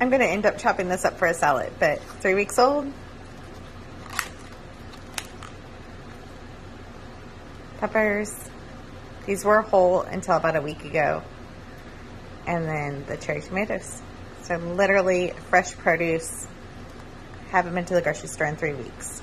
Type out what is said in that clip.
I'm going to end up chopping this up for a salad, but three weeks old. Peppers. These were whole until about a week ago. And then the cherry tomatoes. So literally fresh produce. Haven't been to the grocery store in three weeks.